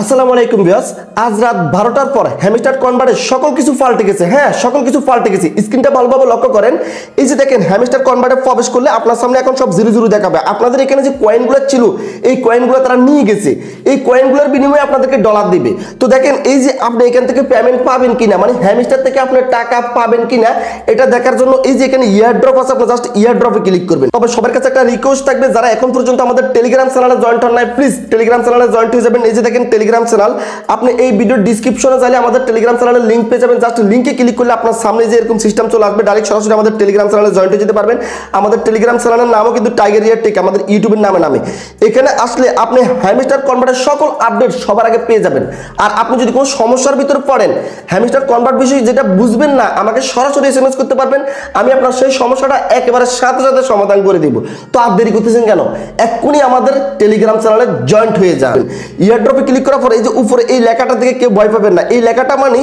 আসসালামু আলাইকুম বিয়াস আজ রাত বারোটার পর হ্যামিস্টার কনভার্টের সকল কিছু পাল্টে গেছে। হ্যাঁ সকল কিছু পাল্টে গেছে। স্ক্রিনটা ভালোভাবে লক্ষ্য করেন। এই যে দেখেন, হ্যামিস্টার কনভার্টে প্রবেশ করলে আপনার সামনে এখন সব জিরো জিরো দেখাবে। আপনাদের এখানে যে কয়েনগুলো ছিল, এই কয়েনগুলো তারা নিয়ে গেছে। এই কয়েনগুলোর বিনিময়ে আপনাদেরকে ডলার দিবে। তো দেখেন, এই যে আপনি এখান থেকে পেমেন্ট পাবেন কিনা মানে হ্যামিস্টার থেকে আপনি টাকা পাবেন কিনা, এটা দেখার জন্য এই যে এখানে ইয়ার ড্রপ আছে আপনি জাস্ট ইয়ার ড্রপে ক্লিক করবেন। তবে সবার কাছে একটা রিকোয়েস্ট থাকবে, যারা এখন পর্যন্ত আমাদের টেলিগ্রাম চ্যানেলে জয়েন্ট হন নাই প্লিজ টেলিগ্রাম চ্যানেলে জয়েন্ট হয়ে যাবেন। এই যে দেখেন টেলিগ্রাম চ্যানেল আপনি এই ভিডিওর ডিসক্রিপশনে চাইলে আমাদের টেলিগ্রাম চ্যানেলের লিঙ্ক পেয়ে যাবেন। জাস্ট লিঙ্কে ক্লিক করলে আপনার সামনে যে এরকম সিস্টেম চলে আসবে ডাইরেক্ট সরাসরি আমাদের টেলিগ্রাম চ্যানেলে জয়েন্ট হয়ে যেতে পারবেন। আমাদের টেলিগ্রাম চ্যানেলের নামও কিন্তু টাইগার ইয়ার টেক আমাদের ইউটিউবের নামে নামে। এখানে আসলে আপনি হ্যামিস্টার কনভার্টের সকল আপডেট সবার আগে পেয়ে যাবেন। আর আপনি যদি কোনো সমস্যার ভিতরে পড়েন হ্যামিস্টার কনভার্ট বিষয়ে যেটা বুঝবেন না, আমাকে সরাসরি এস এম এস করতে পারবেন। আমি আপনার সেই সমস্যাটা একেবারে সাথে সাথে সমাধান করে দিব। তো আর দেরি করতেছেন কেন? এক্ষুনি আমাদের টেলিগ্রাম চ্যানেলে জয়েন্ট হয়ে যাবেন। ইয়ারড্রপে ক্লিক করার পর এই যে উপরে এই লেখাটা থেকে কেউ ভয় পাবেন না। এই লেখাটা মানে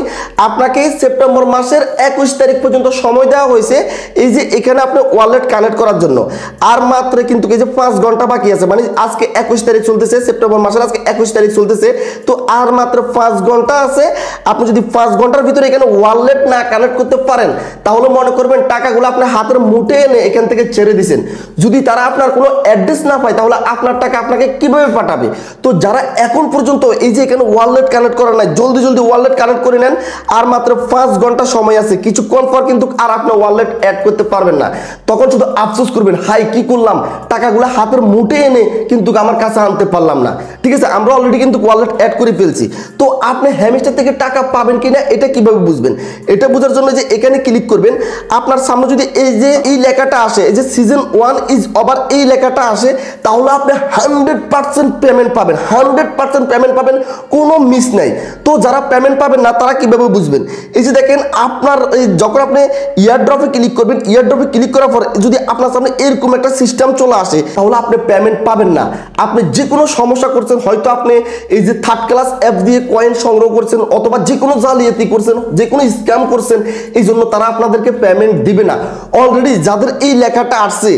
আপনাকে সেপ্টেম্বর মাসের একুশ তারিখ পর্যন্ত সময় দেওয়া হয়েছে এই যে এখানে আপনি ওয়ালেট কানেক্ট করার জন্য। আর মাত্র কিন্তু এই যে পাঁচ ঘণ্টা বাকি আছে মানে আজকে একুশ তারিখ চলতেছে, সেপ্টেম্বর মাসের আজকে একুশ তারিখ চলতেছে। তো আর মাত্র পাঁচ ঘণ্টা আছে আপনি যদি পাঁচ ঘণ্টার ভিতরে এখানে ওয়ালেট না কানেক্ট করতে পারেন, তাহলে মনে করবেন টাকাগুলো আপনার হাতের মুঠে এনে এখান থেকে ছেড়ে দিছেন। যদি তারা আপনার কোনো অ্যাড্রেস না পায়, তাহলে আপনার টাকা আপনাকে কীভাবে পাঠাবে? তো যারা এখন পর্যন্ত এই যে এখানে ওয়ালেট কানেক্ট করা নাই, জলদি জলদি ওয়ালেট কানেক্ট করে নেন, আর মাত্র পাঁচ ঘণ্টা সময় আছে। কিছুক্ষণ পর কিন্তু আর আপনার ওয়ালেট অ্যাড করতে পারবেন না। তখন শুধু আফসোস করবেন হাই কি করলাম? টাকাগুলো হাতের মুঠে এনে কিন্তু আমার কাছে আনতে পারলাম না। ঠিক আছে, আমরা অলরেডি কিন্তু ওয়ালেট অ্যাড করে ফেলছি। তো আপনি হ্যামিস্টার থেকে টাকা পাবেন কিনা এটা কীভাবে বুঝবেন? এটা বোঝার জন্য যে এখানে ক্লিক করবেন, আপনার সামনে যদি এই যে এই লেখাটা আসে, এই যে সিজন ওয়ান ইজ ওভার এই লেখাটা আসে, তাহলে আপনি হান্ড্রেড পার্সেন্ট পেমেন্ট পাবেন। হান্ড্রেড পার্সেন্ট পেমেন্ট পাবেন, কোনো মিস নাই। তো যারা পেমেন্ট পাবেন না, তারা কীভাবে বুঝবেন? এই যে দেখেন, আপনার যখন আপনি ইয়ার ড্রপে ক্লিক করবেন ইয়ার ড্রপে ক্লিক করার পর যদি আপনার সামনে এরকম একটা সিস্টেম চলে আসে, তাহলে আপনি পেমেন্ট পাবেন না। আপনি যে কোনো সমস্যা করছেন, হয়তো আপনি এই যে থার্ড ক্লাস অ্যাপ দিয়ে কয়েন সংগ্রহ করছেন, অথবা যে কোনো জালিয়াতি করছেন যে কোনো স্ক্যাম করছেন এই জন্য তারা আপনাদেরকে পেমেন্ট দিবে না। অলরেডি যাদের এই লেখাটা আসছে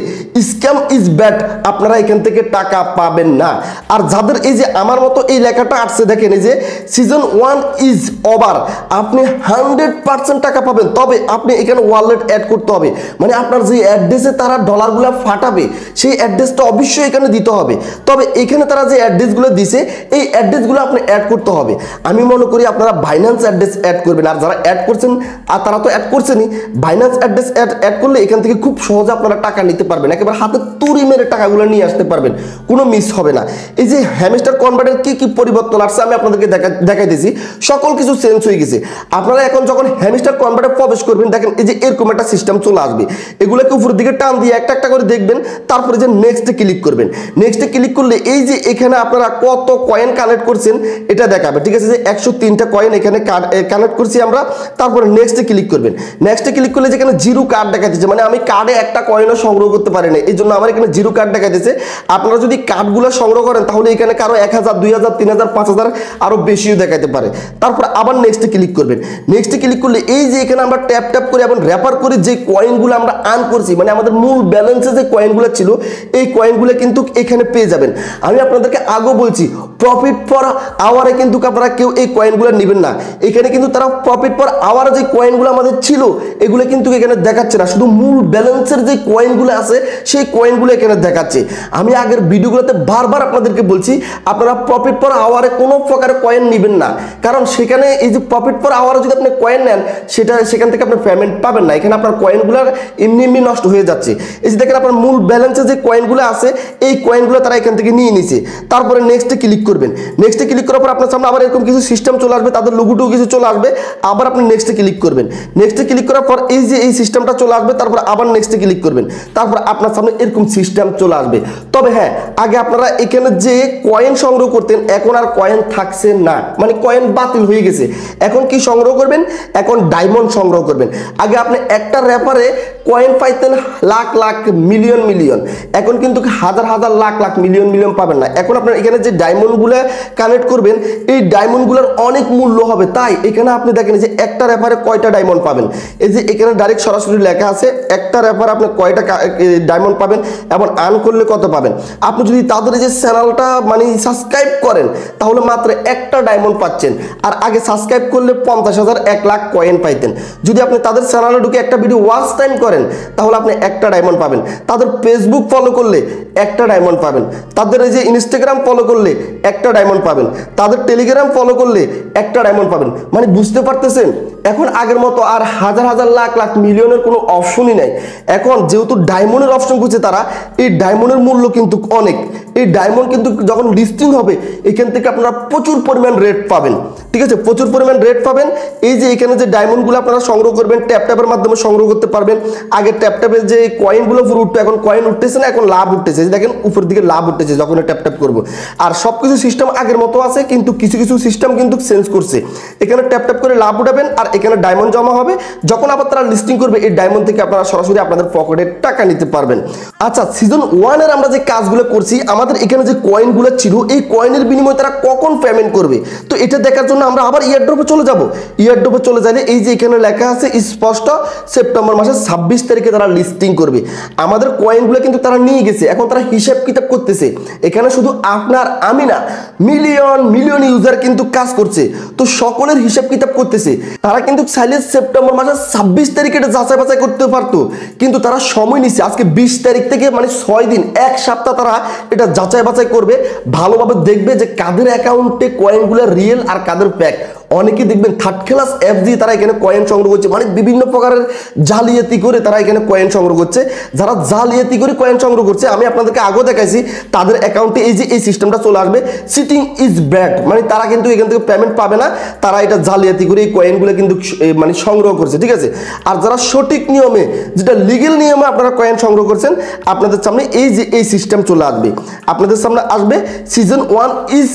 স্ক্যাম ইজ ব্যাড আপনারা এখান থেকে টাকা পাবেন না। আর যাদের এই যে আমার মতো এই লেখাটা আসছে, দেখেন এই যে সিজন ওয়ান ইজ ওভার আপনি হান্ড্রেড পার্সেন্ট টাকা পাবেন, তবে আপনি এখানে ওয়ালেট অ্যাড করতে হবে। মানে আপনার যে অ্যাড্রেসে তারা ডলারগুলো ফাটাবে, সেই অ্যাড্রেসটা অবশ্যই এখানে দিতে হবে। তবে এখানে তারা যে অ্যাড্রেসগুলো দিছে, এই অ্যাড্রেসগুলো আপনি অ্যাড করতে হবে। আমি মনে করি আপনারা বাইন্যান্স অ্যাড্রেস অ্যাড করবেন। আর যারা অ্যাড করছেন, আর তারা তো অ্যাড করছেনই বাইন্যান্স অ্যাড্রেস অ্যাড অ্যাড করলে এখান থেকে খুব সহজে আপনারা টাকা নিতে পারবেন। একেবারে হাতে তুড়ি মেরে টাকাগুলো নিয়ে আসতে পারবেন। কোনো মিস হবে না। এই যে হ্যামিস্টার কনভার্টের কি কি পরিবর্তন আসছে আমি আপনাদেরকে দেখা, দেখাই দিয়েছি। সকল কিছু চেঞ্জ হয়ে গেছে। আপনারা এখন যখন হ্যামিস্টার কনভার্টে প্রবেশ করবেন, দেখেন এই যে এরকম একটা সিস্টেম চলে আসবে। এগুলোকে উপরের দিকে টান দিয়ে একটা একটা করে দেখবেন, তারপরে যে নেক্সটে ক্লিক করবেন। নেক্সটে ক্লিক করলে এই যে এখানে আপনারা কত কয়েন কালেক্ট করছেন, এটা দেখাবে। ঠিক আছে, যে একশো তিনটা কয়েন এখানে কানেক্ট করছি আমরা। তারপরে নেক্সটে ক্লিক করবেন। নেক্সটে ক্লিক করলে যেখানে জিরো কার্ড দেখাচ্ছে মানে আমি কার্ডে একটা কয়েনও সংগ্রহ করতে পারি না এই জন্য আমার এখানে জিরো কার্ড দেখাচ্ছে আপনারা যদি কার্ডগুলো সংগ্রহ করেন, তাহলে এখানে কারও এক হাজার, দুই হাজার, তিন হাজার, পাঁচ হাজার আরও বেশিও দেখাতে পারে। তারপর আবার নেক্সটে ক্লিক করবেন। নেক্সটে ক্লিক করলে এই যে এখানে আমরা ট্যাপ ট্যাপ করে এবং র্যাপার করে যে কয়েনগুলো আমরা আর্ন করছি মানে আমাদের মূল ব্যালেন্সে যে কয়েনগুলো ছিল, এই কয়েনগুলো কিন্তু এখানে পেয়ে যাবেন। আমি আপনাদেরকে আগেও বলছি প্রফিট ফর আওয়ারে কিন্তু আপনারা কেউ এই কয়েনগুলো নেবেন না। এখানে কিন্তু তারা প্রফিট পর আওয়ারে যে কয়েনগুলো আমাদের ছিল, এগুলো কিন্তু এখানে দেখাচ্ছে না। শুধু মূল ব্যালেন্সের যে কয়েনগুলো আছে, সেই কয়েনগুলো এখানে দেখাচ্ছে। আমি আগের ভিডিওগুলোতে বারবার আপনাদেরকে বলছি, আপনারা প্রফিট ফর আওয়ারে কোনো প্রকারের কয়েন নেবেন না। কারণ সেখানে এই যে প্রফিট ফর আওয়ারে যদি আপনি কয়েন নেন, সেটা সেখান থেকে আপনি পেমেন্ট পাবেন না। এখানে আপনার কয়েনগুলো এমনি এমনি নষ্ট হয়ে যাচ্ছে। এই যে দেখেন আপনার মূল ব্যালেন্সে যে কয়েনগুলো আছে, এই কয়েনগুলো তারা এখান থেকে নিয়ে নিছে। তারপরে নেক্সটে ক্লিক করবেন। নেক্সটে ক্লিক করার পর আপনার সামনে আবার এরকম কিছু সিস্টেম চলে আসবে, তাদের লুগুটু কিছু চলে আসবে, আবার আপনি নেক্সটে ক্লিক করবেন। নেক্সটে ক্লিক করার পর এই যে এই সিস্টেমটা চলে আসবে, তারপর আবার নেক্সটে ক্লিক করবেন। তারপর আপনার সামনে এরকম সিস্টেম চলে আসবে। তবে হ্যাঁ আগে আপনারা এখানে যে কয়েন সংগ্রহ করতেন, এখন আর কয়েন থাকছে না। মানে কয়েন বাতিল হয়ে গেছে। এখন কি সংগ্রহ করবেন? এখন ডায়মন্ড সংগ্রহ করবেন। আগে আপনি একটা র্যাপারে কয়েন পাইতেন লাখ লাখ মিলিয়ন মিলিয়ন এখন কিন্তু হাজার হাজার লাখ লাখ মিলিয়ন মিলিয়ন পাবেন না। এখন আপনার এখানে যে ডায়মন্ডগুলো কানেক্ট করবেন, এই ডায়মন্ডগুলোর অনেক মূল্য হবে। তাই এখানে আপনি দেখেন যে একটা রেফারে কয়টা ডায়মন্ড পাবেন। এই যে এখানে ডাইরেক্ট সরাসরি লেখা আছে, একটা রেফারে আপনি কয়টা ডায়মন্ড পাবেন এবং আর্ন করলে কত পাবেন? পাবেন। আপনি যদি তাদের যে চ্যানেলটা মানে সাবস্ক্রাইব করেন, তাহলে মাত্র একটা ডায়মন্ড পাচ্ছেন। আর আগে সাবস্ক্রাইব করলে পঞ্চাশ হাজার এক লাখ কয়েন পাইতেন। যদি আপনি তাদের চ্যানেলে ঢুকে একটা ভিডিও ওয়াচ টাইম করেন, তাহলে আপনি একটা ডায়মন্ড পাবেন। তাদের ফেসবুক ফলো করলে একটা ডায়মন্ড পাবেন। তাদের এই যে ইনস্টাগ্রাম ফলো করলে একটা ডায়মন্ড পাবেন। তাদের টেলিগ্রাম ফলো করলে একটা ডায়মন্ড পাবেন। মানে বুঝতে পারতেছেন? এখন আগের মতো আর হাজার হাজার লাখ লাখ মিলিয়নের কোনো অপশনই নাই। এখন যেহেতু ডায়মন্ডের অপশন খুঁজছে তারা, এই ডায়মন্ডের মূল্য কিন্তু অনেক। এই ডায়মন্ড কিন্তু যখন লিস্টিং হবে, এখান থেকে আপনারা প্রচুর পরিমাণ রেট পাবেন। ঠিক আছে? প্রচুর পরিমাণ রেট পাবেন। এই যে এখানে যে ডায়মন্ডগুলো আপনারা সংগ্রহ করবেন ট্যাপ ট্যাপের মাধ্যমে সংগ্রহ করতে পারবেন। আগে ট্যাপ ট্যাপের যে কয়েনগুলো পুরো উঠতো, এখন কয়েন উঠতেছে না, এখন লাভ উঠতেছে। দেখেন, উপর দিকে লাভ উঠতেছে যখন ট্যাপ ট্যাপ করব। আর সব কিছু সিস্টেম আগের মতো আছে, কিন্তু কিছু কিছু সিস্টেম কিন্তু চেঞ্জ করছে। এখানে ট্যাপ ট্যাপ করে লাভ উঠাবেন, আর এখানে ডায়মন্ড জমা হবে। যখন আবার তারা লিস্টিং করবে, এই ডায়মন্ড থেকে আপনারা সরাসরি আপনাদের পকেটে টাকা নিতে পারবেন। আচ্ছা সিজন ওয়ানের আমরা যে কাজগুলো করছি আমাদের এখানে যে কয়েনগুলো ছিল, এই কয়েনের বিনিময়ে তারা কখন পেমেন্ট করবে? তো এটা দেখার জন্য আমরা আবার ইয়ারড্রপে চলে যাব। ইয়ারড্রপে চলে গেলে এই যে এখানে লেখা আছে, স্পষ্ট সেপ্টেম্বর মাসের ছাব্বিশ তারিখে তারা লিস্টিং করবে। আমাদের কয়েনগুলো কিন্তু তারা নিয়ে গেছে, এখন তারা হিসাব কিতাব করতেছে। এখানে শুধু আপনার, আমি না মিলিয়ন মিলিয়ন ইউজার কিন্তু কাজ করছে। তো সকলের হিসাব কিতাব করতেছে। তারা কিন্তু চাইলে সেপ্টেম্বর মাসের ছাব্বিশ তারিখে এটা যাচাই বাছাই করতে পারতো। কিন্তু তারা সময় নিচ্ছে আজকে বিশ তারিখ থেকে মানে ছয় দিন, এক সপ্তাহ তারা এটা যাচাই বাছাই করবে ভালোভাবে দেখবে যে কাদের অ্যাকাউন্টে কয়েনগুলো রিয়েল আর কাদের প্যাক অনেকে দেখবেন থার্ড ক্লাস অ্যাপ দিয়ে তারা এখানে কয়েন সংগ্রহ করছে। মানে বিভিন্ন প্রকারের জালিয়াতি করে তারা এখানে কয়েন সংগ্রহ করছে। যারা জালিয়াতি করে কয়েন সংগ্রহ করছে, আমি আপনাদেরকে আগেও দেখাইছি, তাদের অ্যাকাউন্টে এই যে, এই সিস্টেমটা চলে আসবে। সিটিং ইজ ব্যাড মানে তারা কিন্তু এখান থেকে পেমেন্ট পাবে না। তারা এটা জালিয়াতি করে এই কয়েনগুলো কিন্তু মানে সংগ্রহ করছে, ঠিক আছে? আর যারা সঠিক নিয়মে, যেটা লিগেল নিয়মে আপনারা কয়েন সংগ্রহ করছেন, আপনাদের সামনে এই যে, এই সিস্টেম চলে আসবে। আপনাদের সামনে আসবে সিজন ওয়ান ইজ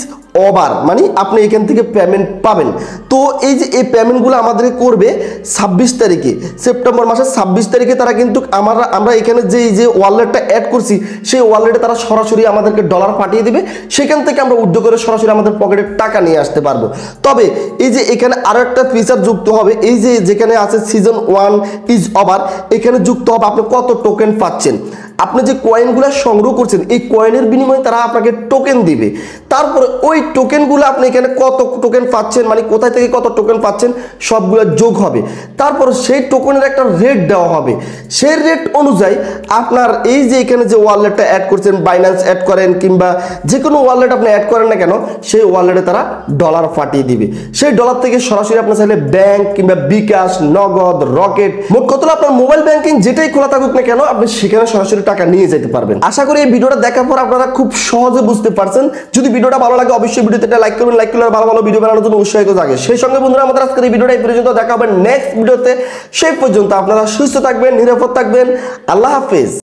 ওভার মানে আপনি এখান থেকে পেমেন্ট পাবেন। তো এই যে এই পেমেন্টগুলো আমাদেরকে করবে ছাব্বিশ তারিখে, সেপ্টেম্বর মাসের ছাব্বিশ তারিখে তারা কিন্তু আমরা আমরা এখানে যে যে ওয়ালেটটা অ্যাড করছি, সেই ওয়ালেটে তারা সরাসরি আমাদেরকে ডলার পাঠিয়ে দিবে। সেখান থেকে আমরা উদ্যোগ করে সরাসরি আমাদের পকেটে টাকা নিয়ে আসতে পারব। তবে এই যে এখানে আরও একটা ফিচার যুক্ত হবে, এই যে যেখানে আছে সিজন ওয়ান ইজ ওভার এখানে যুক্ত হবে আপনি কত টোকেন পাচ্ছেন। আপনি যে কয়েনগুলো সংগ্রহ করছেন, এই কয়েনের বিনিময়ে তারা আপনাকে টোকেন দিবে। তারপরে ওই টোকেনগুলো আপনি এখানে কত টোকেন পাচ্ছেন মানে কোথায় থেকে কত টোকেন পাচ্ছেন, সবগুলো যোগ হবে। তারপর সেই টোকেনের একটা রেট দেওয়া হবে। সেই রেট অনুযায়ী আপনার এই যে এখানে যে ওয়ালেটটা অ্যাড করছেন বাইন্যান্স অ্যাড করেন কিংবা যে কোনো ওয়ালেট আপনি অ্যাড করেন না কেন, সেই ওয়ালেটে তারা ডলার ফাটিয়ে দিবে। সেই ডলার থেকে সরাসরি আপনার চাইলে ব্যাংক কিংবা বিকাশ নগদ রকেট মোট কত আপনার মোবাইল ব্যাংকিং যেটাই খোলা থাকুক না কেন, আপনি সেখানে সরাসরি টাকা নিয়ে যেতে পারবেন। আশা করি এই ভিডিওটা দেখার পর আপনারা খুব সহজে বুঝতে পারছেন। যদি ভিডিওটা ভালো লাগে, অবশ্যই ভিডিওতে লাইক করবেন লাইক করলে ভালো ভালো ভিডিও বানানোর জন্য উৎসাহিত থাকে সেই সঙ্গে বন্ধুরা, আমাদের আজকের এই ভিডিওটা এই পর্যন্ত। দেখাবেন নেক্সট ভিডিওতে সেই পর্যন্ত আপনারা সুস্থ থাকবেন, নিরাপদ থাকবেন। আল্লাহ হাফেজ।